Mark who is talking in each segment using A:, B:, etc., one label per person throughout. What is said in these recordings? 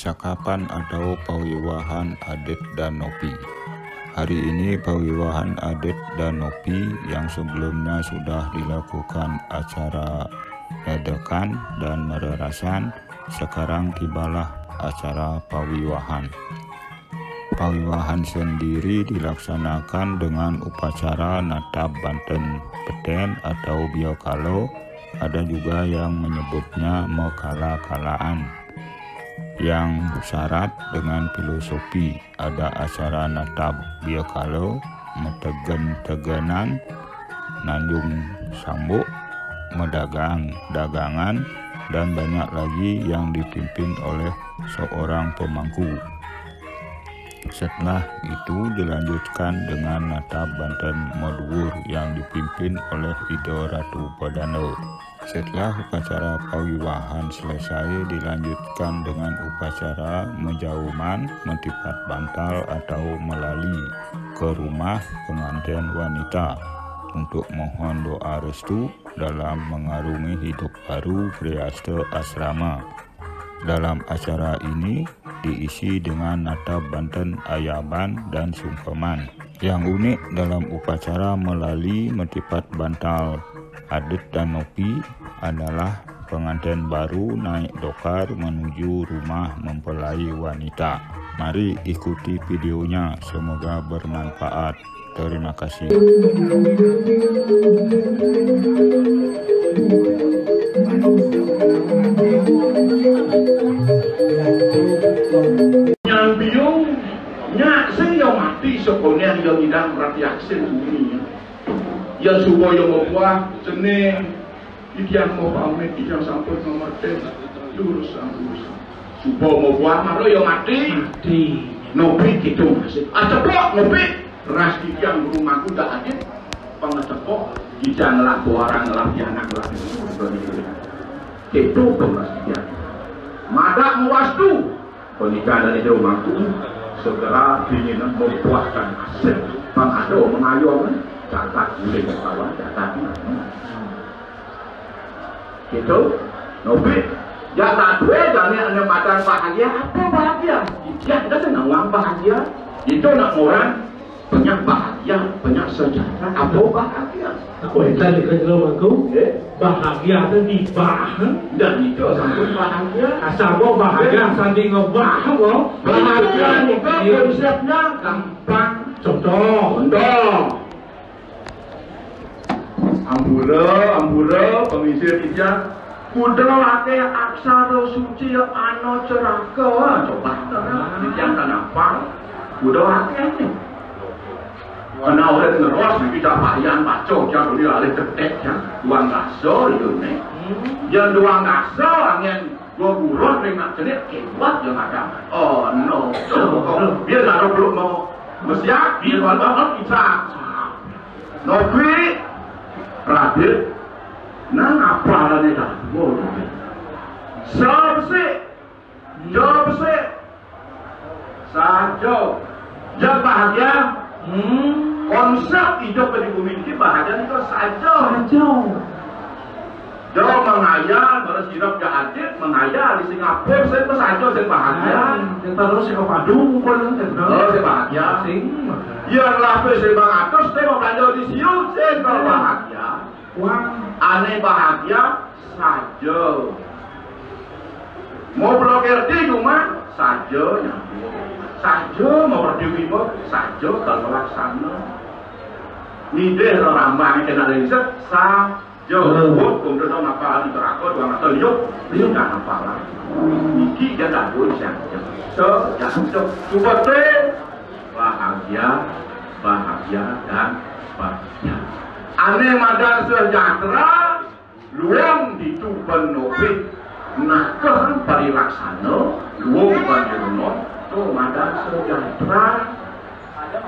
A: Masakapan atau Pawiwahan Adet dan Nopi. Hari ini Pawiwahan Adet dan Nopi yang sebelumnya sudah dilakukan acara edekan dan mererasan, sekarang tibalah acara Pawiwahan. Pawiwahan sendiri dilaksanakan dengan upacara Natab Banten Peten atau Biokalo ada juga yang menyebutnya mekala-kalaan yang syarat dengan filosofi ada acara natab biokalo metegen tegenan nanjung sambuk medagang dagangan dan banyak lagi yang dipimpin oleh seorang pemangku setelah itu dilanjutkan dengan Natab Banten Moduwur yang dipimpin oleh Ido Ratu Bodano. Setelah upacara pawiwahan selesai dilanjutkan dengan upacara menjauman, mentipat bantal atau melali ke rumah pengantin wanita untuk mohon doa restu dalam mengarungi hidup baru Priaste Asrama. Dalam acara ini diisi dengan nata Banten Ayaban dan Sungkeman. Yang unik dalam upacara melalui metipat bantal adet dan nopi adalah pengantin baru naik dokar menuju rumah mempelai wanita. Mari ikuti videonya, semoga bermanfaat. Terima kasih.
B: yang biung nyak sing yang mati sekolah yang tidak radiasi dunia yang supaya membuat jenis ikian mau pamit ikian sampun nomor ten lurus lurus supaya membuat malu yang mati. Mati. Nopi gitu masih acepok nopi ras ikian rumahku dah ada. Pengecepok ikian laku orang lagi anak lagi itu pemas ikian madak muastu. Pernikahan dari rumahku. Segera ingin mempuaskan hasil pengado mengayom catat boleh kawan catat gitu nopi jatah dua jadi anda makan bahagia. Apa bahagia? Ya kita senang uang bahagia. Itu nak orang banyak bahagia banyak sejahtera. Apa bahagia?
C: Kita di kerja aku
B: eh?
C: bahagia itu di bahan
B: dan itu sampai bahagia.
C: Asal gua bahagia sambil ngebah gua
B: bahagia itu konsepnya gampang.
C: Contoh
B: Contoh Ambura, ambura, pengisir ijaz Kudrake aksara suci ano ceraka. Coba Yang tak nampak Kudrake ini. Kena oleh ngeros Kita bayan baca Jangan boleh alih ketek Yang duang gaso itu ni Yang duang gaso Yang dua buruh Dengan jenis Kewat yang ada. Oh no. Biar tak ada belum mau. Mesiak Biar walaupun kita Nopi Radit Nang apa lah ni dah Boleh Sabsi Jobsi Sajo. Yang bahagia.
C: Hmm.
B: Konsep hidup di bumi ini bahagia itu saja
C: aja
B: Jo mengayal, bersirap ke Aceh, mengayal di Singapura, saya saja saya bahagia.
C: yang terus si Padung pun kan
B: Oh, saya bahagia.
C: sing
B: Yang lapis saya bang atas, saya mau belanja di siu, saya kalau bahagia.
C: uang
B: Aneh bahagia saja. Mau blokir di rumah saja. Saja mau berdiri mau saja kalau laksana. Nideh rambang kena riset saja. Buat kemudian apa di terakot mata liuk, liuk dah apa lah. Niki dia dah boleh saja. So, jangan so, coba teh bahagia, bahagia dan bahagia. Ane madan sejahtera. Luang itu penopik nakah parilaksana luang panjuno tu madan sejahtera.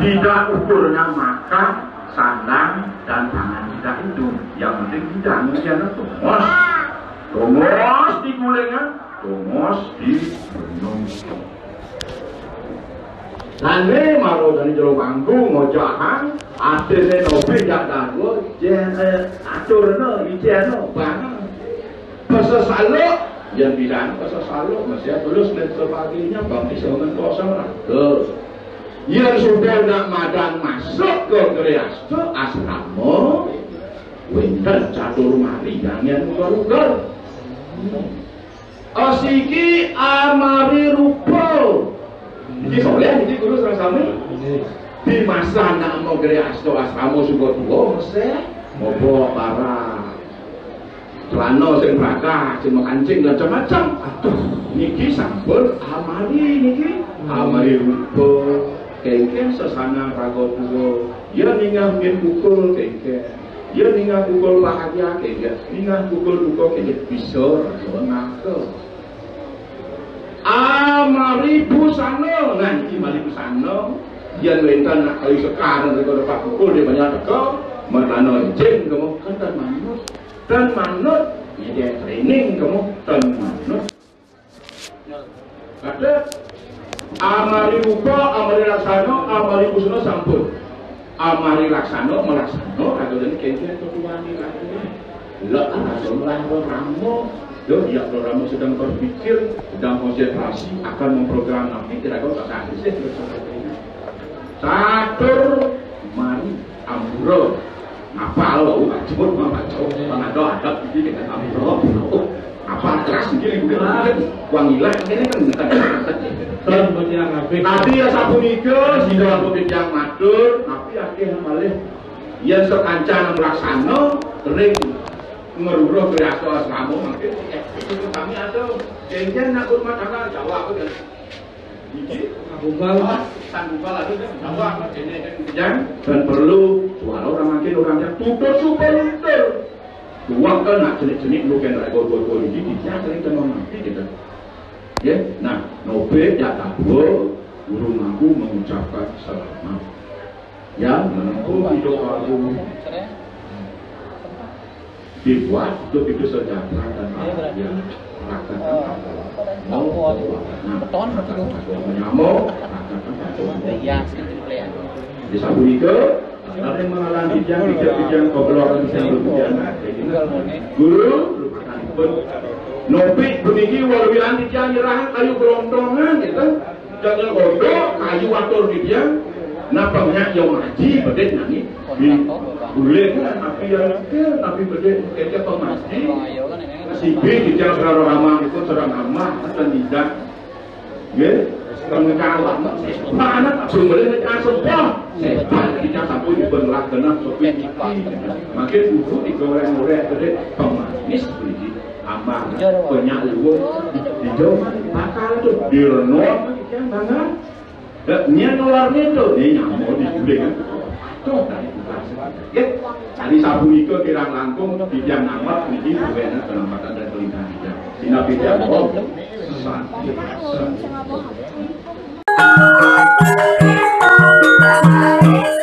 B: Tidak ukurnya makan sandang dan tangan tidak itu. Yang penting tidak menjadi tongos tongos di gulengan tongos di gunung. Nane maro dari jero bangku ngojahan ate ne nopi jak dago je atur no ije no bang. Pasa salo yang bilang ke selalu masih terus meter paginya bang bisa kosong lah. Terus yang sudah nak madan masuk ke Kriasto asrama winter catur mari jangan ugal-ugal Asiki amari rupa. Iki soleh, iki guru serang sami Di masa nak mau Kriasto asrama suka tua mesti. Mobo para celana sing prakah, sing kancing macam-macam. Aduh, niki sampun amari niki, amari rupa kengken sesana rago tuwa. Ya ningah mien pukul kengken. Ya ningah pukul bahagia kengken. Ningah pukul duka kengken bisa rago nake. Amari busana, nah iki mari busana. Yen wenten nak kali sekarang daripada pak pukul dia banyak teko, merlano jeng kamu kan dan manut dan manut ya dia training kamu dan manut ada Amari rupa, amari laksana, amari kusuna sampun. Amari laksana, melaksana, kagetan kencet ketuani lakunya. Lek arasun melangkau ramu, Loh, ya kalau ramu sedang berpikir, sedang konsentrasi, akan memprogram nanti, tidak kau tak sakit sih, terus Satur, mari, amuro. Apa lo, wajibur, mama cowok, mama doa, adab, ini dengan amuro, amuro. Apa keras gini gue uang hilang ini kan bukan. Nanti ya sapu nika sehingga aku yang matur tapi akhirnya malah yang sekancan melaksana kering meruruh kreaso asrama mungkin itu kami ada janjian nak rumah tangga Jawa aku dan Iki
C: Bukan.
B: tanggungan lagi kan Jawa ini kan. Dan perlu suara orang makin orang yang tutur super tutur Dua kan nak jenis-jenis lu kan rekor gol ini dia sering kena mati gitu. Ya, nah, nobe ya tahu guru mampu mengucapkan selamat. Ya, menempuh hidup aku. Dibuat untuk itu sejahtera dan bahagia. Rakyat mau
D: Beton Iya, segitu boleh ya.
B: di sabu ika ada yang mengalami bijang bijang kobloran bisa berbijang guru pun nopi beniki walwilan dijang nyerahan kayu gelondongan gitu. Jangan ondo kayu atur dijang napangnya yang ngaji bedek nyanyi di boleh kan napi yang napi bedek kayaknya pengaji
D: Ayo kan ini.
B: si B dijang serang ramah itu serang ramah dan tidak. Ya sepan kita sopi makin tuh dia ya sabu itu kirang langkung di jam amat ini bukan penempatan dan pelintahan hijau jam oh santi santi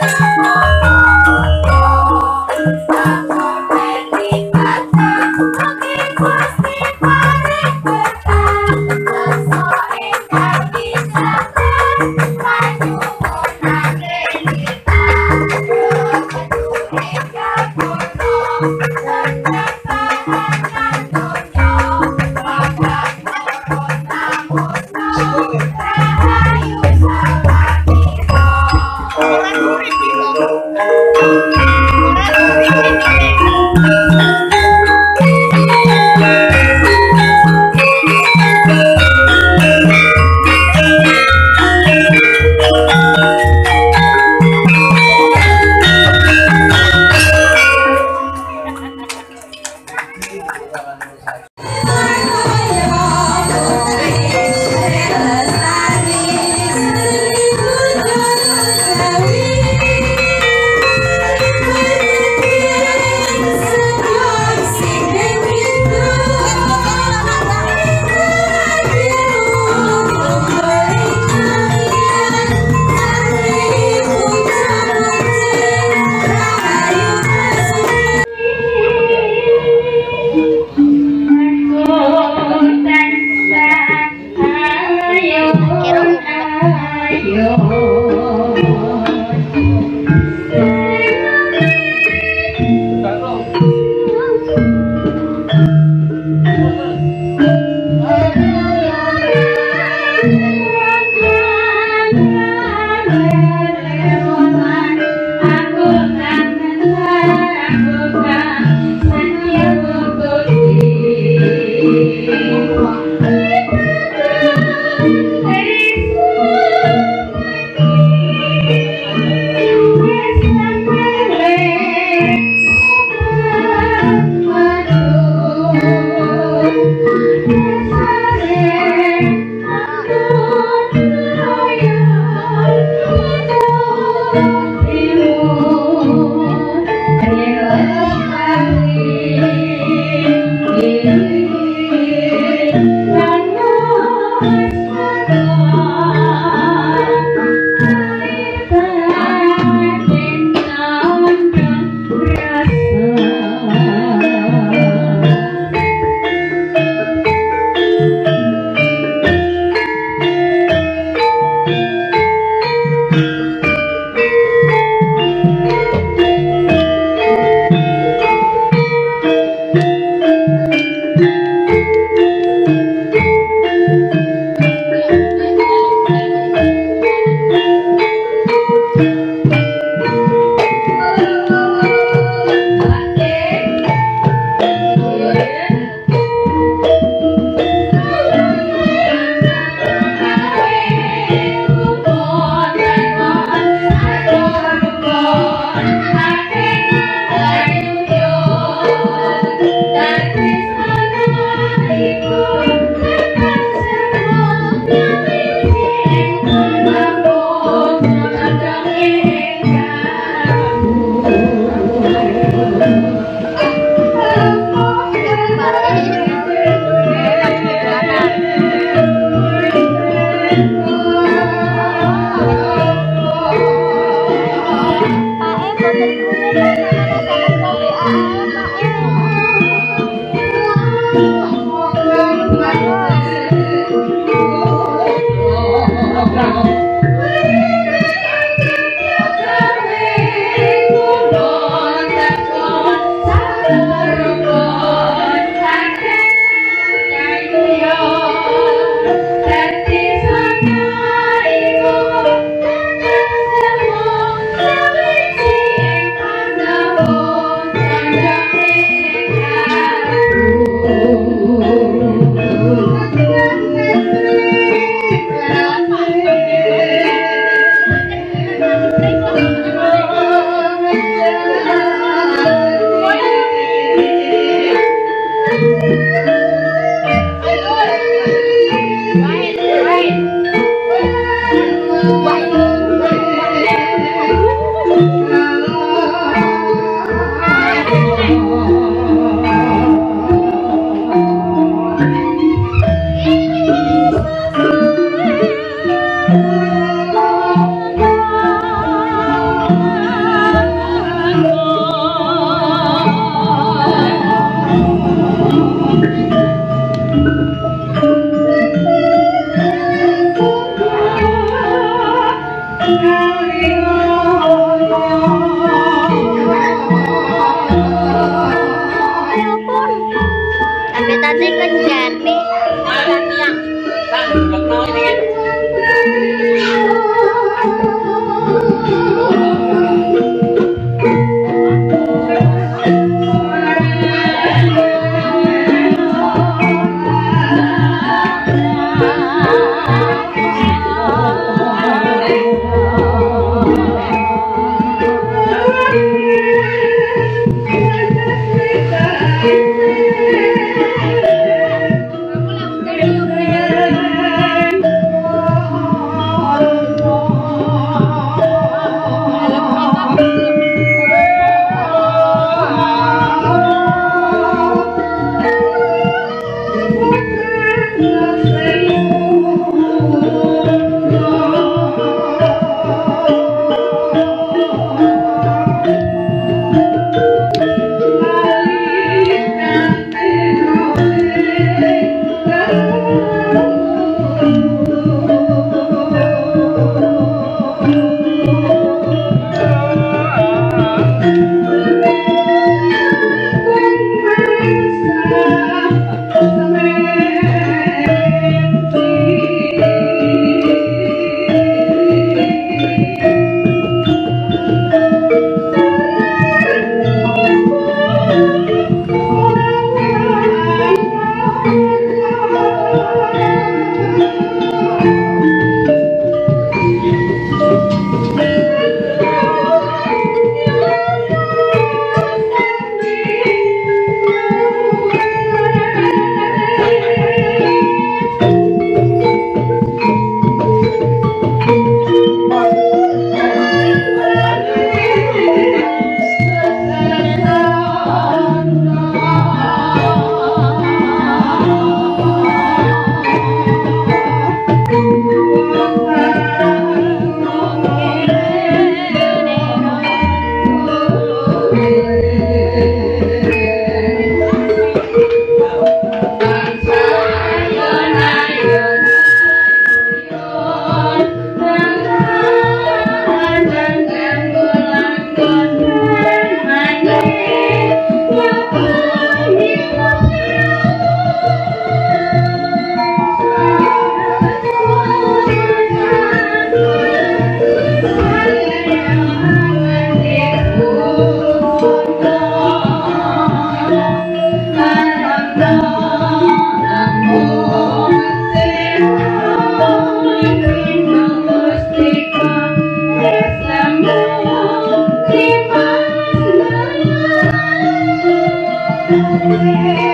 E: away.